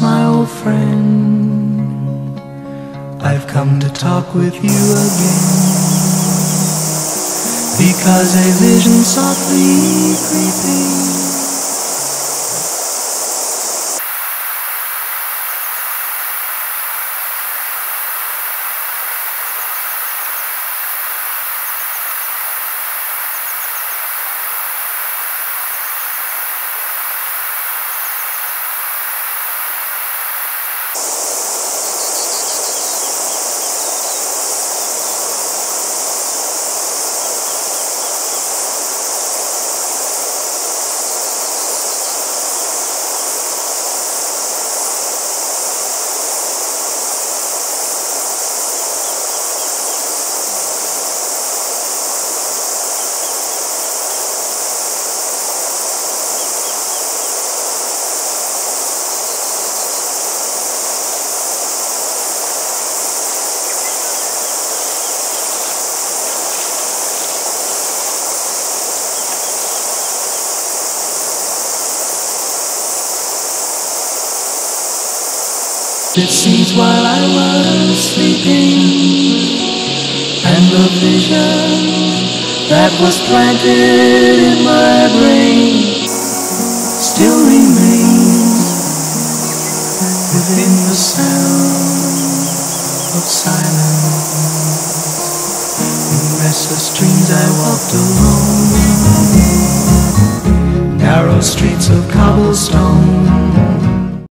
my old friend. I've come to talk with you again. Because a vision softly creeping. It seems while I was sleeping, and the vision that was planted in my brain still remains within the sound of silence. In restless dreams I walked alone, narrow streets of cobblestone